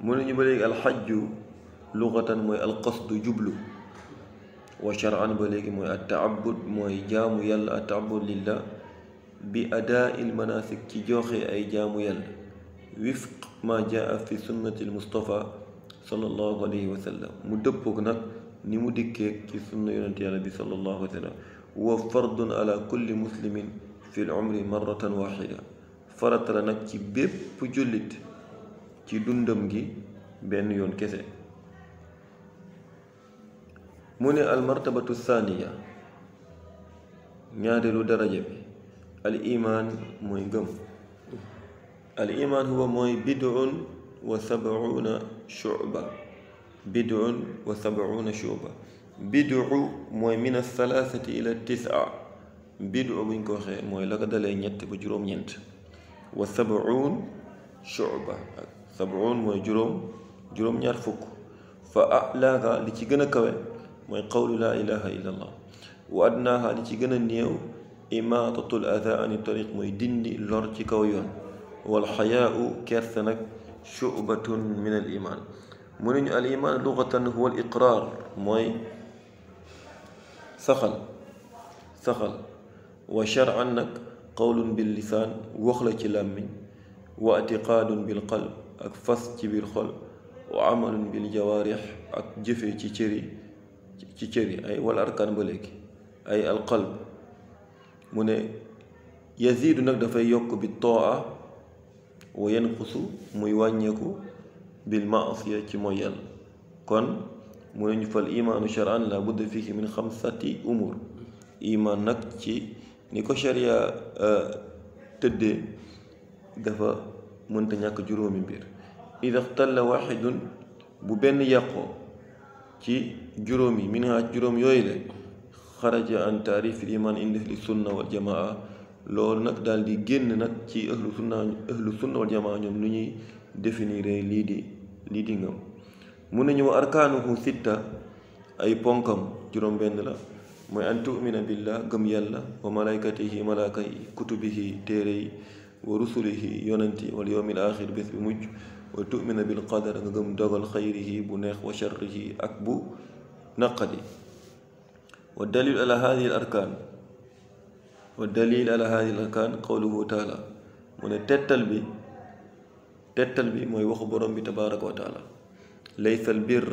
من يبلي الحج لغة موي القصد جبلو وشرعا بلي موي التعبد موي جام يلا التعبد لله بأداء المناسك كجوخي أي جام يلا وفق ما جاء في سنة المصطفى صلى الله عليه وسلم مدبوك نك نمدك كي سنة يونتي النبي صلى الله عليه وسلم هو فرض على كل مسلم في العمر مرة واحدة فرط لنك بيب جلد ci dundam gi benn yoon kese. Mu ne al martabatu thaniya ñaareelu daraja bi al iman mooy ngëm. Al iman huwa mooy bid'un wa sab'una shu'ba bid'un wa sab'una shu'ba. Bid'u mooy min athalathati ila tis'a. بضع buñ ko waxee mooy la ko dalee ñett ba juróom-ñeent. وسبعون شعبة سبعون mooy juróom juróom-ñaar fukk. فأعلاها li ci gëna kawe mooy قول لا إله إلا الله. وأدناها li ci gëna néew اماطه الاذى عن الطريق mooy dindi lor ci kaw yoon والحياء kersa nag شعبة من الإيمان. من الإيمان؟ لغة هو الإقرار. موي ثقل ثقل وشرعا قول باللسان وخلة لامين. واعتقاد بالقلب أكفست بالخلق وعمل بالجوارح اكجف تشري أي والأركان بلك أي القلب. من يزيد نقد في يوك بالطاعة وينقص ميوانيكو بالمعصية تميال كن من فالإيمان شرعا لا بد فيه من خمسة أمور. إيمان نكتي نيكو شريا آه، تدي. Dafa mënta ñàkk juróomi mbir. Ida xtalla waxidun bu benn yàqoo ci juróom yi juróom yooyu la xaraja an taarif iman indi sunna wal jamaa. Loolu nag daal di génn nag ci ahlu sunna ahlu sunna wal jamaa ñoom lu ñuy définir lii di lii di ngëm. Mun nañu wa arkaanuhu sitta ay ponkam juróom benn la. Mooy an tumina billah gëm yàlla wa malaykatihi malaaka yi kutubihi téere yi. ورسله يننتي واليوم الآخر بث بمج وتؤمن بالقدر نظم دغل خيره بنيخ وشره أكب نقدي والدليل على هذه الأركان والدليل على هذه الأركان قوله تعالى من تتل بي تتل بي موي وخبرم تبارك وتعالى. ليس البر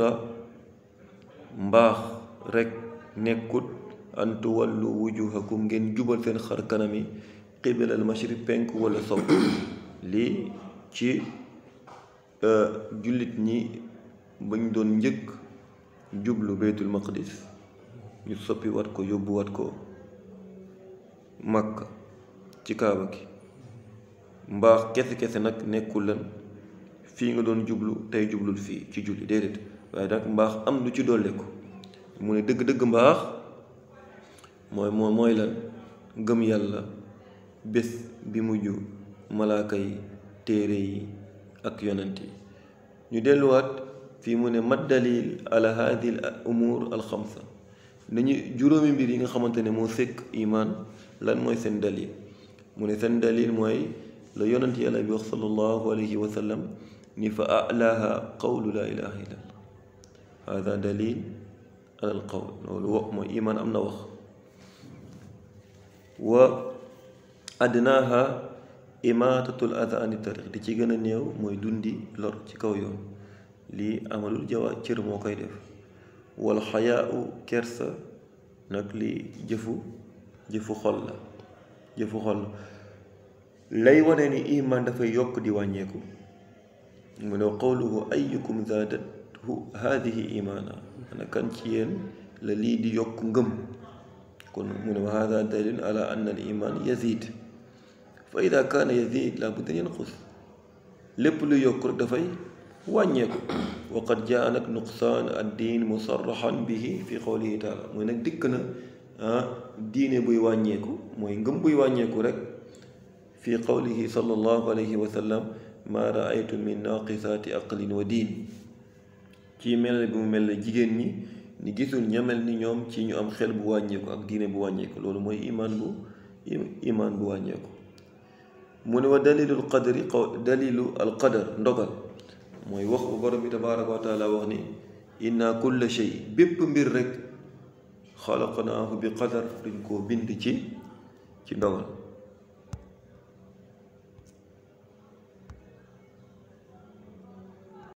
مباخ رك نكت أن تولوا وجوهكم جن جوبل سن خركنمي al mashriq penk wala sow. Lii ci jullit ñi bañ doon njëkk jublu beytul maqdis. Ñu soppi wat ko yóbbu wat ko makka ci kaaba gi. Mbaax kese kese nag nekkul lan. Fii nga doon jublu tey jublul fii ci julli déedéet. Waaye nag mbaax am lu ci dolle ko. Mu ne dëgg-dëgg mbaax mooy moo mooy lan? Gëm yàlla bés bi mujj malaaka yi téere yi ak yonent yi ñu delluwaat fii mu ne mat dalil ala hadihi al umur al xamsa nañu juróomi mbir yi nga xamante ne moo sekk imaan lan mooy seen dalil mu ne seen dalil mooy la yonent yàlla bi wax sallallahu alayhi wa sallam ni fa alaaha qawlu laa ilaha illa hada dalil ala al qawl loolu wax mooy imaan am na wax wa adnaaha imaatatul ada ani di ci gën a néew mooy dundi lor ci kaw yoon. Lii amalul jawa cër moo koy def. Wal xayaau kersa nag lii jëfu jëfu xol la jëfu lay wane ni iman dafay yokk di wàññeeku. Mu ne qawluhu ayukum zaadathu haadihi imaana ana kan ci yéen la lii di yokk ngëm? Kon mu ne wa hada dalil ala al iman yazid فإذا كان يزيد لابد أن ينقص. لب لي يكر دفاي وانيك. وقد جاءنك نقصان الدين مصرحا به في قوله تعالى. مينك دكنا آه، دين بي وانيكو. مينكم بي وانيكو رك. في قوله صلى الله عليه وسلم ما رأيت من ناقصات أقل ودين. كي مل بو مل جيجن ني ni gisul ñamel ni ñoom ci ñu am xel bu wàññeeku ak diine bu wàññeeku loolu mooy iman bu iman bu wàññeeku من ودليل القدر؟ دليل القدر. دغال موي واخ بروم تبارك وتعالى واخني إن كل شيء بيب مير رك خلقناه بقدر دنجو بنتي تي